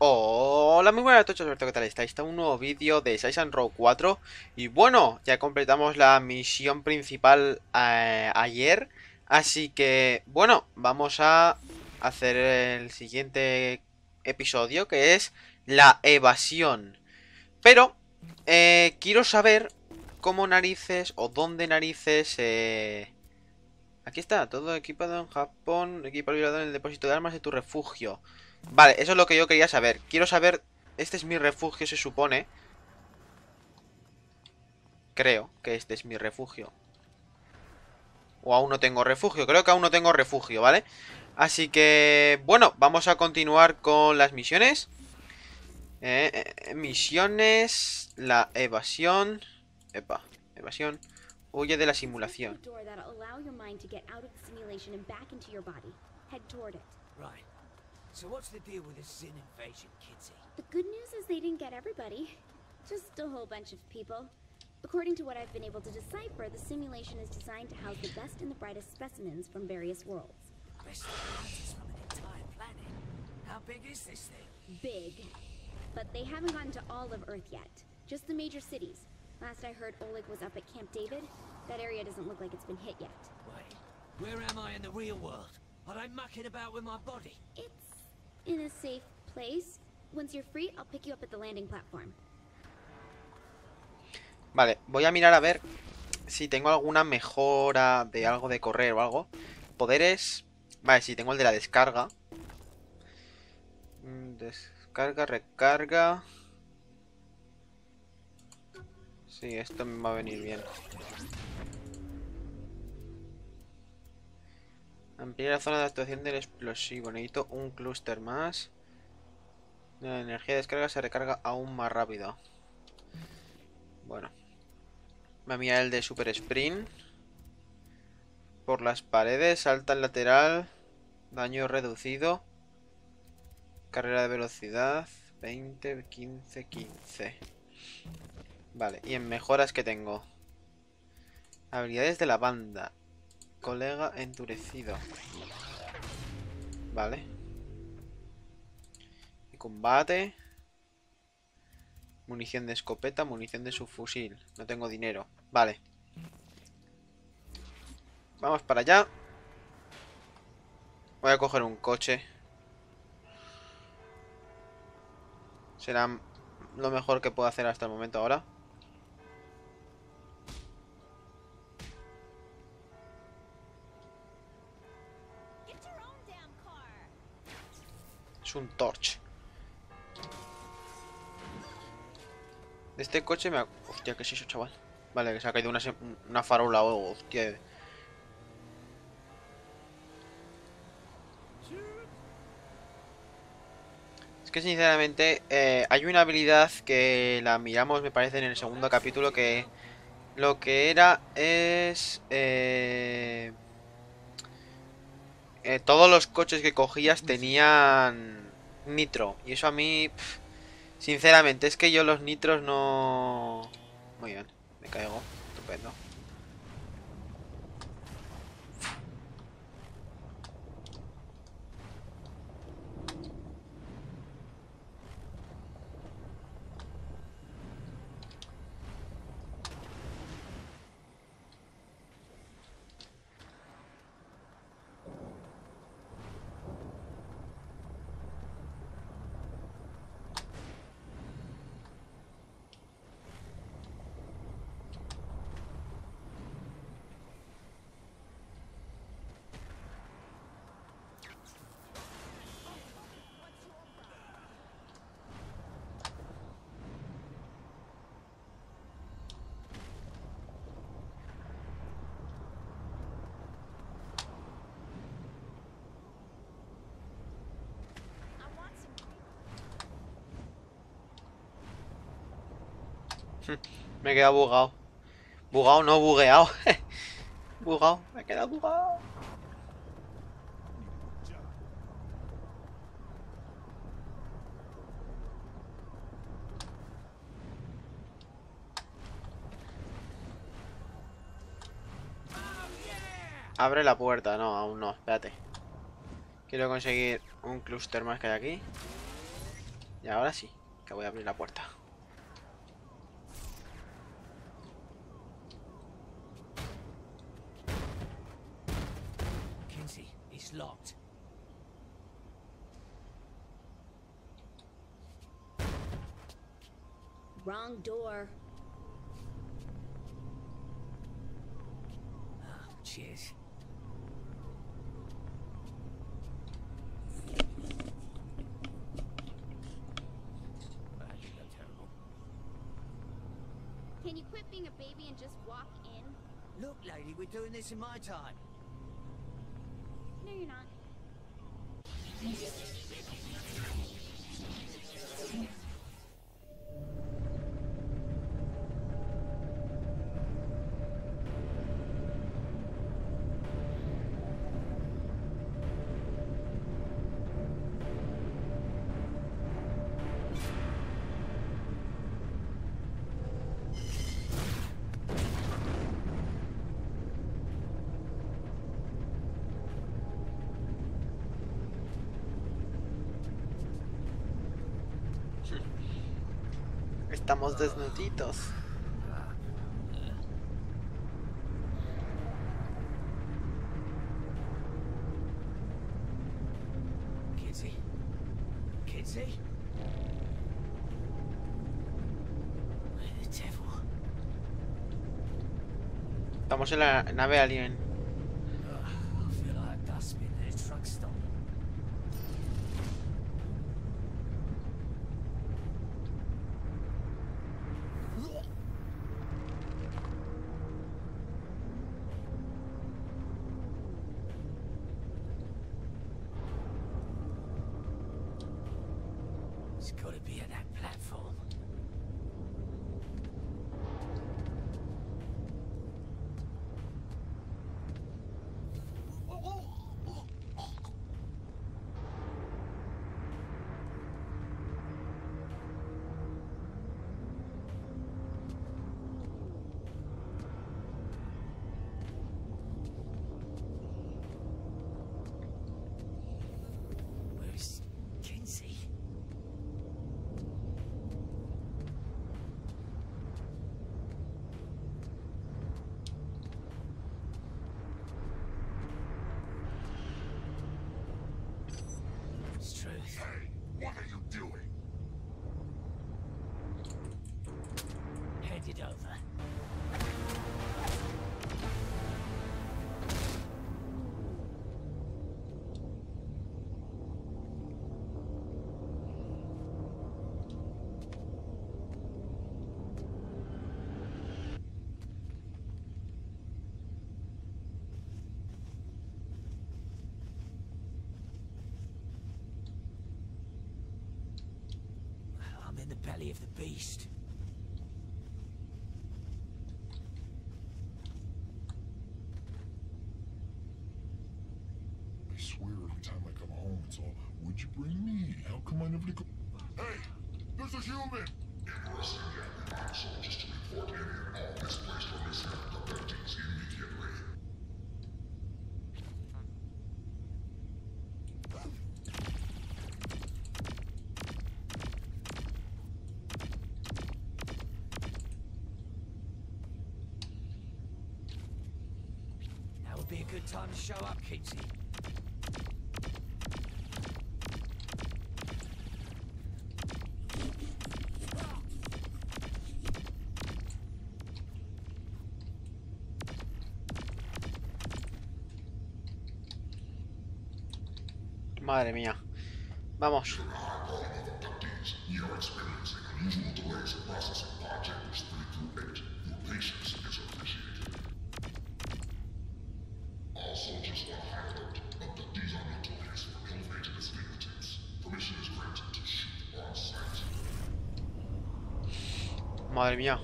Hola, muy buenas a todos, ¿qué tal estáis? Está un nuevo vídeo de Size Row 4 Y bueno, ya completamos la misión principal eh, ayer. Así que, bueno, vamos a hacer el siguiente episodio Que es la evasión. Pero, eh, quiero saber cómo narices o dónde narices... Eh... Aquí está, todo equipado en Japón, equipo olvidado en el depósito de armas de tu refugio Vale, eso es lo que yo quería saber. Quiero saber... Este es mi refugio, se supone. Creo que este es mi refugio. O aún no tengo refugio. Creo que aún no tengo refugio, ¿vale? Así que... Bueno, vamos a continuar con las misiones. Eh, eh, misiones... La evasión... Epa, evasión. Huye de la simulación. So what's the deal with the Sin invasion, Kitty? The good news is they didn't get everybody. Just a whole bunch of people. According to what I've been able to decipher, the simulation is designed to house the best and the brightest specimens from various worlds. Best from an entire planet? How big is this thing? Big. But they haven't gotten to all of Earth yet. Just the major cities. Last I heard, Oleg was up at Camp David. That area doesn't look like it's been hit yet. Wait, where am I in the real world? Are they mucking about with my body? It's in a safe place. Once you're free, I'll pick you up at the landing platform. Vale, voy a mirar a ver si tengo alguna mejora de algo de correr o algo. Poderes... Vale, sí, tengo el de la descarga. Mm, descarga, recarga... Sí, esto me va a venir bien. Ampliar la zona de actuación del explosivo. Necesito un clúster más. La energía de descarga se recarga aún más rápido. Bueno. Me a mirar el de Super Sprint. Por las paredes, salta en lateral. Daño reducido. Carrera de velocidad. 20, 15, 15. Vale, y en mejoras que tengo. Habilidades de la banda. Colega endurecido. Vale. Combate. Munición de escopeta, munición de subfusil. No tengo dinero. Vale. Vamos para allá. Voy a coger un coche. Será lo mejor que puedo hacer hasta el momento ahora. Es un torch. De este coche me... Hostia, ¿qué es eso, chaval? Vale, que se ha caído una, farola o... hostia. Es que sinceramente eh, hay una habilidad que la miramos, me parece, en el segundo capítulo que lo que era es... Eh, eh, todos los coches que cogías tenían nitro. Y eso a mí, sinceramente, es que yo los nitros no... Muy bien, me caigo. Estupendo. me he quedado bugado. Bugado, no bugueado. bugado, me he quedado bugado. Abre la puerta, no, aún no, espérate. Quiero conseguir un clúster más que hay aquí. Y ahora sí, que voy a abrir la puerta. Wrong door. Ah, cheers. Look. Can you quit being a baby and just walk in? Look, lady, we're doing this in my time. No, you're not. Estamos desnuditos. The devil? Estamos en la nave alien. Hey. In the belly of the beast. I swear every time I come home it's all, would you bring me? How come I never go? Hey, there's a human! Interesting, yeah. So just to report any and all misplaced or missing abductees immediately. Show up, Kinsey. Madre mía. Vamos. Madre mía.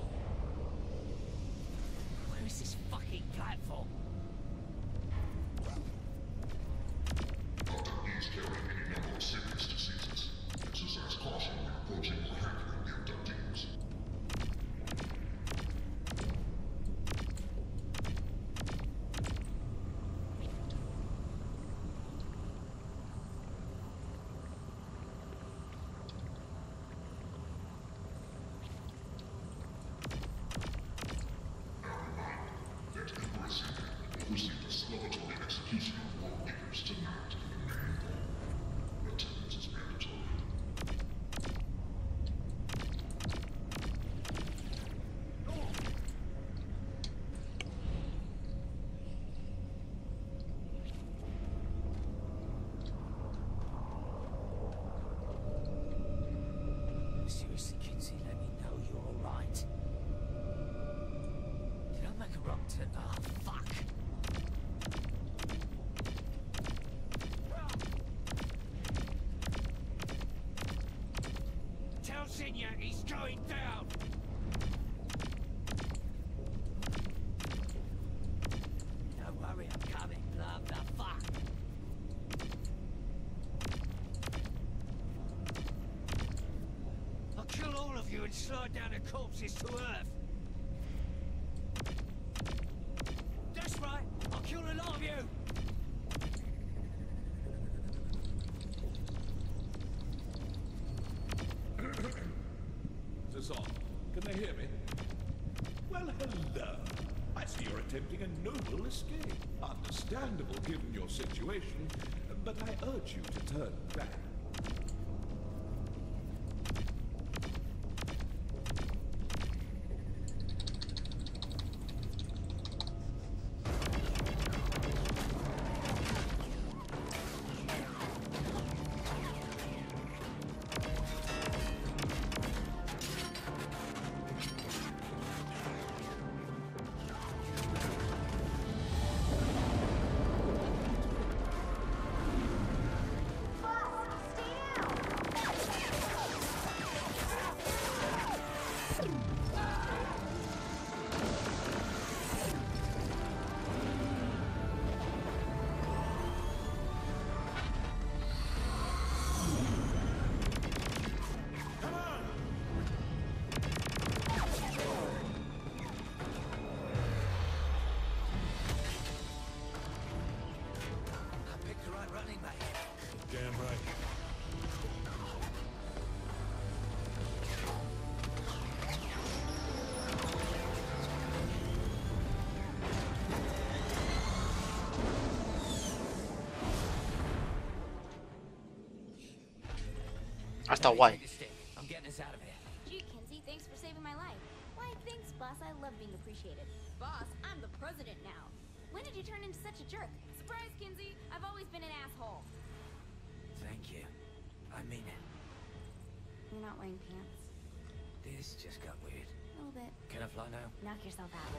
You, he's going down. Don't worry, I'm coming. Fuck. I'll kill all of you and slide down the corpses to Earth. That's right. I'll kill a lot of you. Zazon, they hear me? Well, hello. I see you're attempting a noble escape. Understandable given your situation, but I urge you to turn back. Ha estado Let guay. take a stick. I'm getting us out of here. Gee, Kinsey, thanks for saving my life. Why, thanks, boss. I love being appreciated. Boss, I'm the president now. When did you turn into such a jerk? Surprise, Kinsey. I've always been an asshole. Thank you. I mean it. You're not wearing pants. This just got weird. A little bit. Can I fly now? Knock yourself out.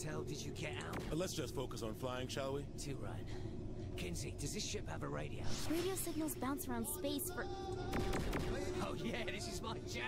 How, did you get out? But let's just focus on flying, shall we? Too right. Kinsey, does this ship have a radio? Radio signals bounce around space for. Oh yeah, this is my jam.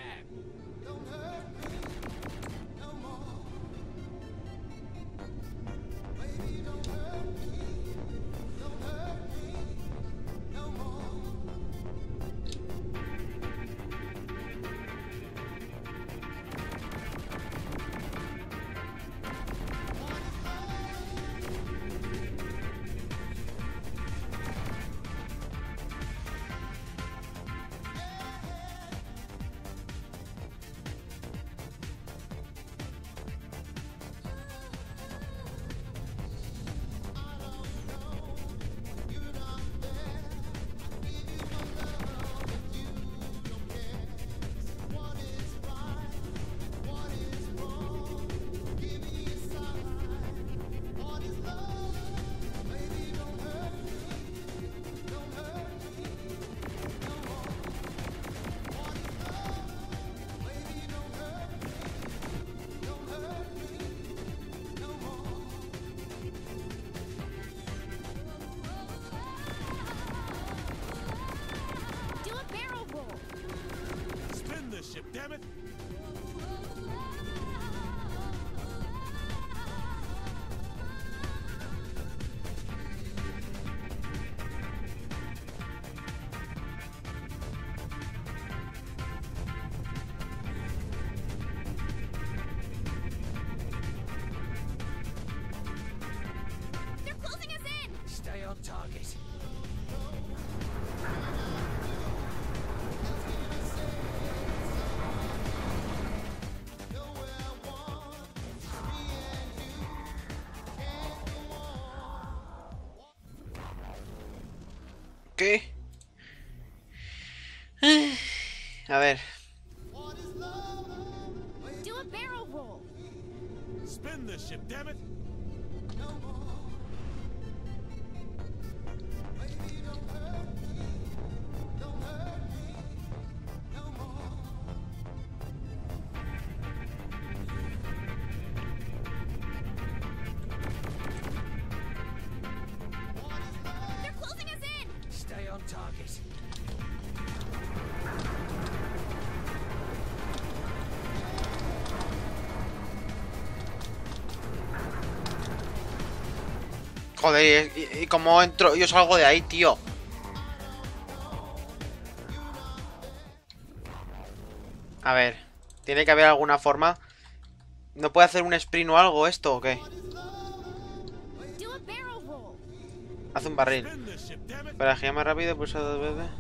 Damn it! A ver. Joder, ¿y, y cómo entro? Yo salgo de ahí, tío. A ver, tiene que haber alguna forma. ¿No puede hacer un sprint o algo esto o qué? Hace un barril. Para girar más rápido, pulsa dos veces.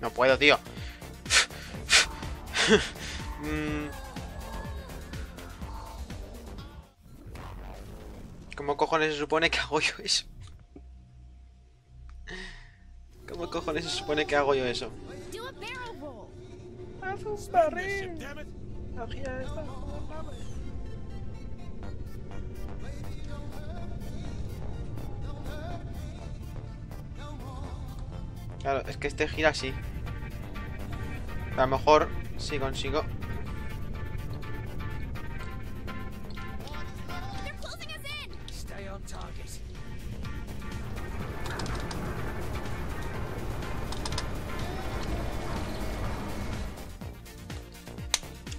No puedo, tío. Mm. ¿Cómo cojones se supone que hago yo eso? ¿Cómo cojones se supone que hago yo eso? Haz un ship, Claro, es que este gira así. A lo mejor si consigo.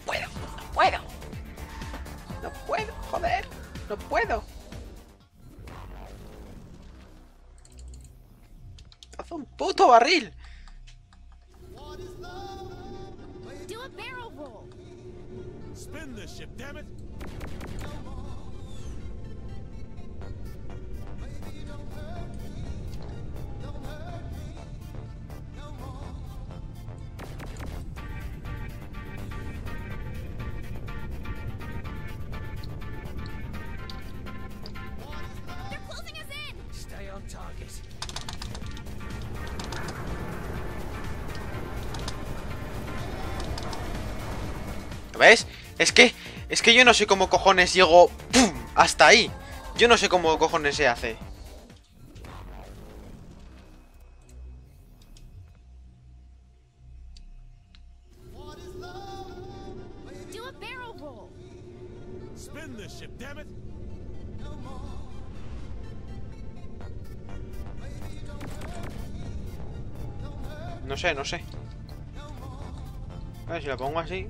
Puedo, no puedo. No puedo, joder. No puedo. Un puto barril. Do a barrel roll. Spin this ship, damn it. Es que, es que yo no sé cómo cojones llego ¡pum! hasta ahí. Yo no sé cómo cojones se hace. Do a barrel roll. Spin this ship, damn it. No sé, no sé. A ver si lo pongo así.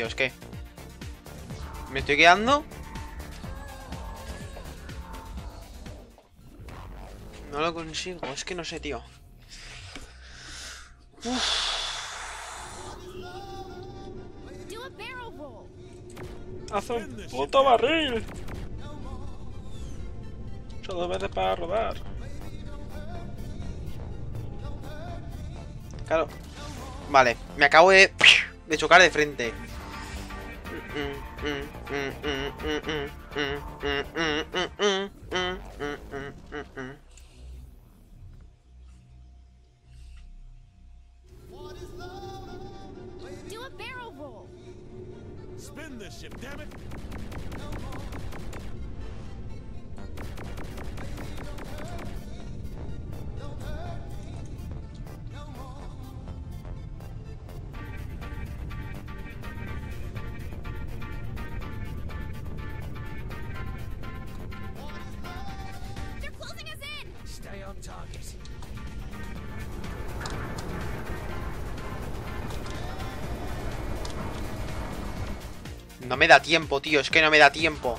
Tío, es que... Me estoy quedando... No lo consigo, es que no sé, tío. Roll. Haz un puto barril. Solo veces para rodar. Claro. Vale, me acabo de, de chocar de frente. Do a barrel roll. Spin this ship, damn it. No me da tiempo, tío, es que no me da tiempo.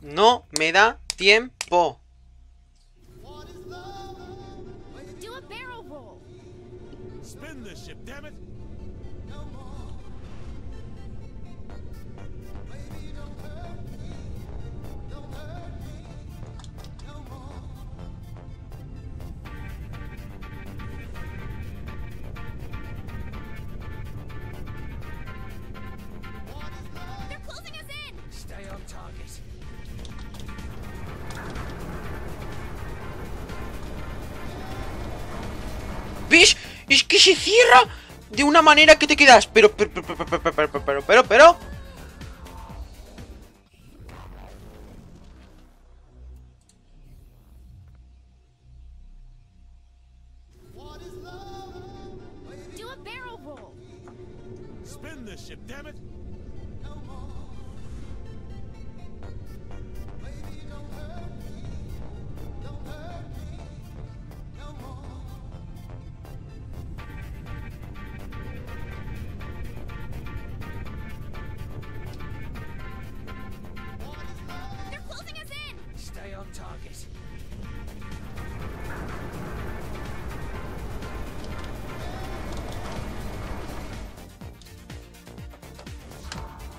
No me da tiempo. Es que se cierra de una manera que te quedas. Pero, pero, pero, pero, pero, pero, pero, pero,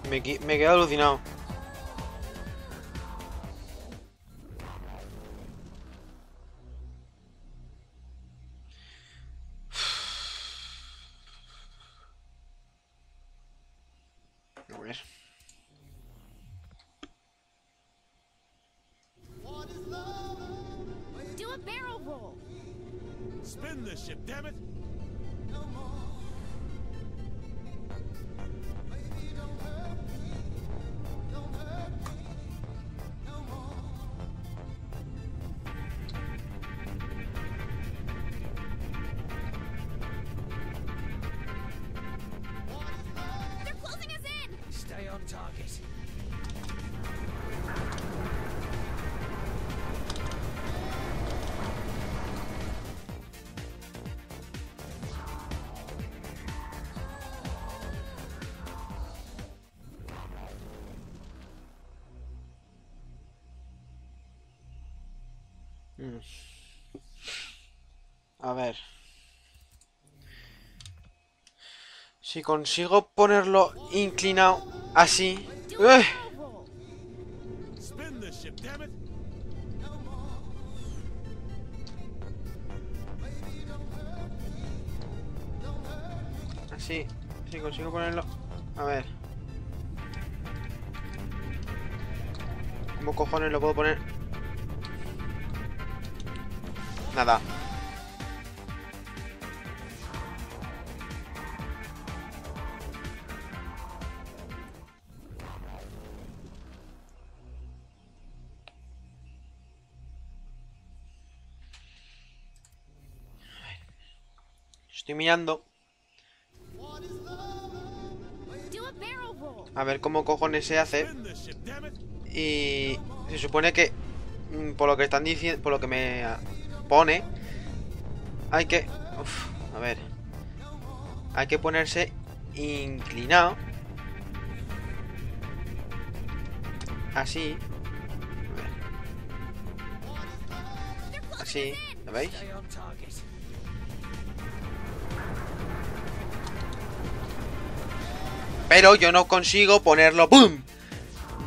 Me, me quedo alucinado. A ver. Si consigo ponerlo inclinado así. It! Así. Si consigo ponerlo. A ver. ¿Cómo cojones lo puedo poner? Nada. Estoy mirando Do a ver cómo cojones se hace. Y se supone que mm, por lo que están diciendo, por lo que me ah, pone, hay que, uf, a ver, hay que ponerse inclinado, así, así, ¿lo veis? Pero yo no consigo ponerlo ¡boom!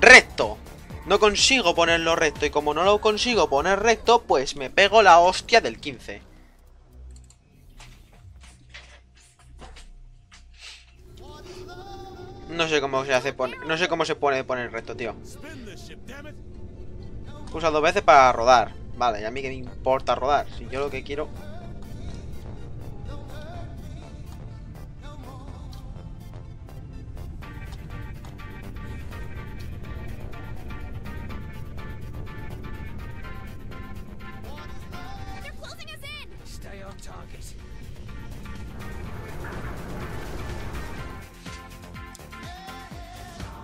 recto. No consigo ponerlo recto y como no lo consigo poner recto, pues me pego la hostia del 15. No sé cómo se hace poner, no sé cómo se pone poner recto, tío. Usa dos veces para rodar. Vale, a mí que me importa rodar. Si yo lo que quiero.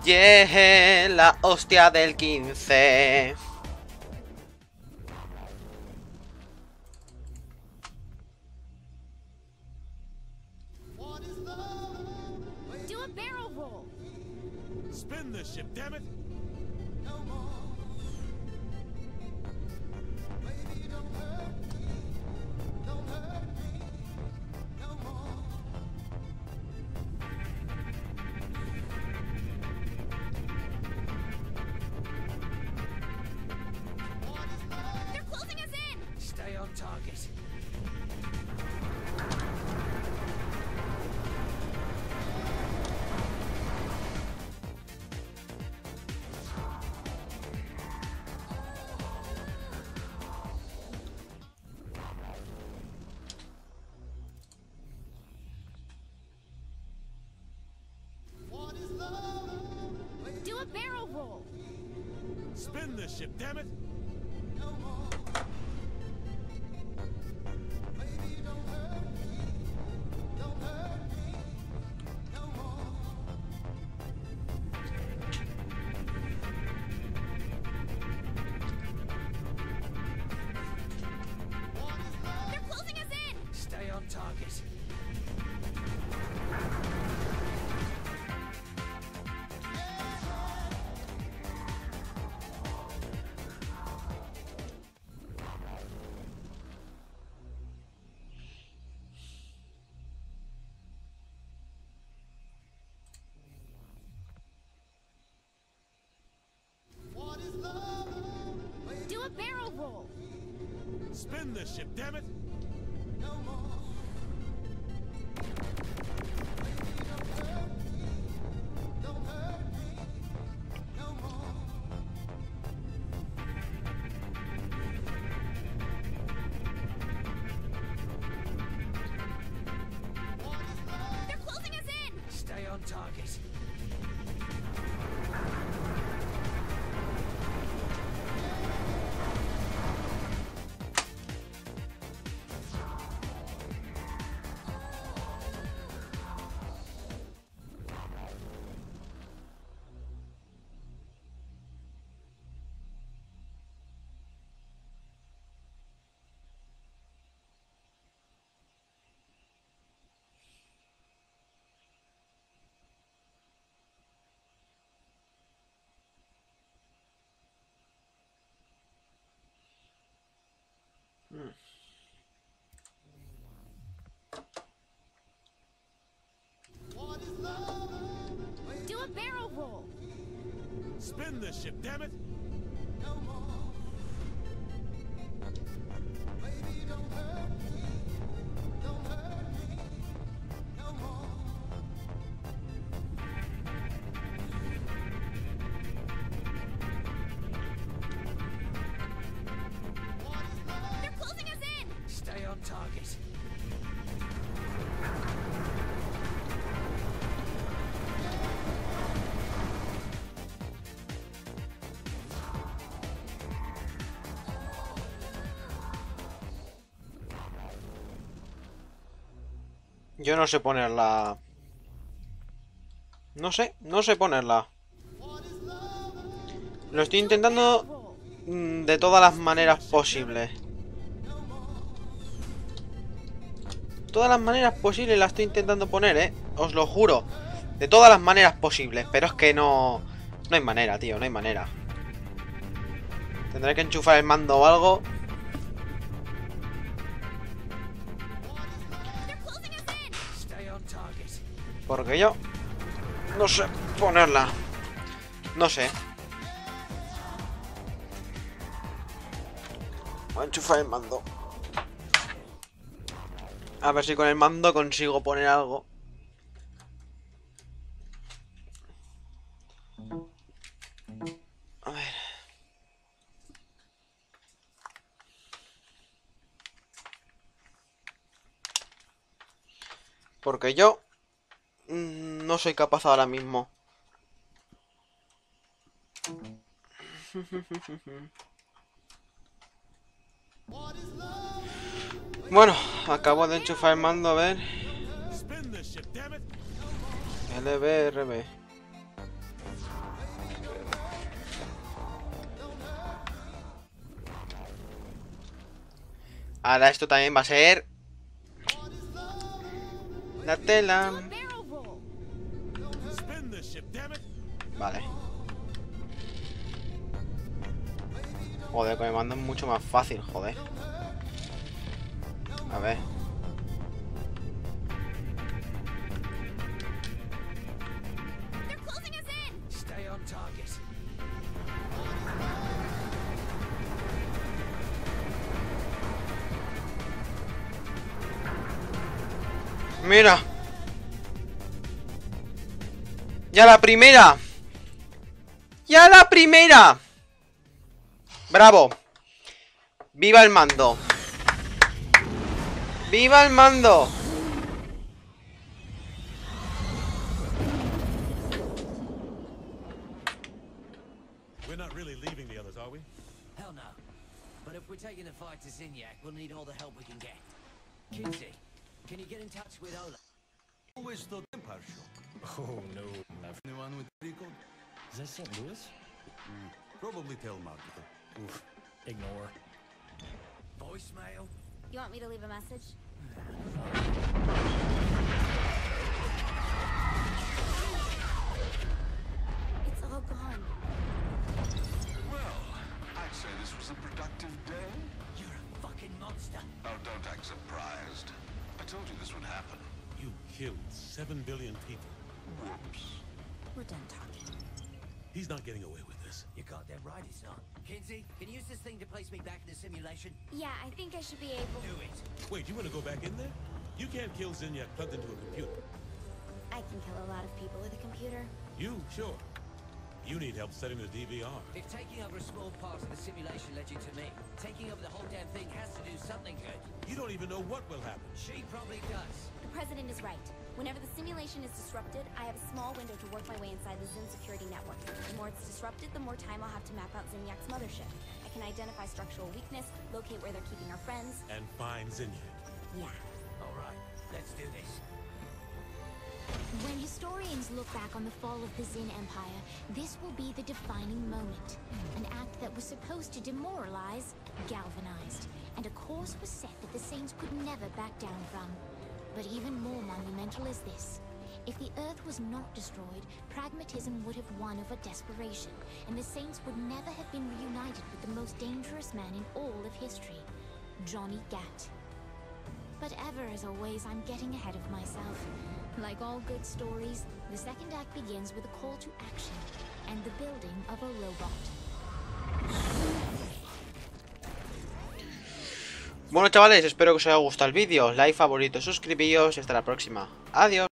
Yeah, la hostia del 15. Ship, damn it! Spin this ship, damn it! They're Spin this ship, damn it! Yo no sé ponerla. No sé, no sé ponerla. Lo estoy intentando mm, de todas las maneras posibles. Todas las maneras posibles la estoy intentando poner, ¿eh? Os lo juro. De todas las maneras posibles. Pero es que no... No hay manera, tío, no hay manera. Tendré que enchufar el mando o algo. Porque yo... No sé ponerla. No sé. Voy a enchufar el mando. A ver si con el mando consigo poner algo. A ver. Porque yo no soy capaz ahora mismo. Bueno, acabo de enchufar el mando, a ver. LBRB. Ahora esto también va a ser... La tela. barrel roll! Spin this ship, damn it! Vale. Joder, el mando es mucho más fácil, joder. A ver. Mira. Ya la primera. Ya la primera. Bravo. Viva el mando. Viva el mando. We're not really leaving the others, are we? Hell no. But if we're taking the fight to Zinyak, we'll need all the help we can get. Kinsey, can you get in touch with Ola? Always thought Empire Shock. Oh no. Anyone with record? Is that St. Louis? Hmm. Probably telemarketer. Oof. Ignore. Voicemail? You want me to leave a message? It's all gone. Well, I'd say this was a productive day. You're a fucking monster. Oh, don't act surprised. I told you this would happen. You killed seven billion people. Whoops. We're done talking. He's not getting away with this. You're goddamn right he's not. Kinsey, can you use this thing to place me back in the simulation? Yeah, I think I should be able. To do it. Wait, you want to go back in there? You can't kill Zinyak plugged into a computer. I can kill a lot of people with a computer. You, sure. You need help setting the DVR. If taking over a small part of the simulation led you to me, taking over the whole damn thing has to do something good. You don't even know what will happen. She probably does. The president is right. Whenever the simulation is disrupted, I have a small window to work my way inside the Zin security network. The more it's disrupted, the more time I'll have to map out Zinyak's mothership. I can identify structural weakness, locate where they're keeping our friends. And find Zinyak. Yeah. All right, let's do this. When historians look back on the fall of the Zin Empire, this will be the defining moment. An act that was supposed to demoralize, galvanized, and a course was set that the Saints could never back down from. But even more monumental is this. If the Earth was not destroyed, pragmatism would have won over desperation, and the Saints would never have been reunited with the most dangerous man in all of history, Johnny Gat. But ever as always, I'm getting ahead of myself. Like all good stories, the second act begins with a call to action and the building of a robot. Bueno chavales, espero que os haya gustado el vídeo. Like, favorito, suscribíos y hasta la próxima. Adiós.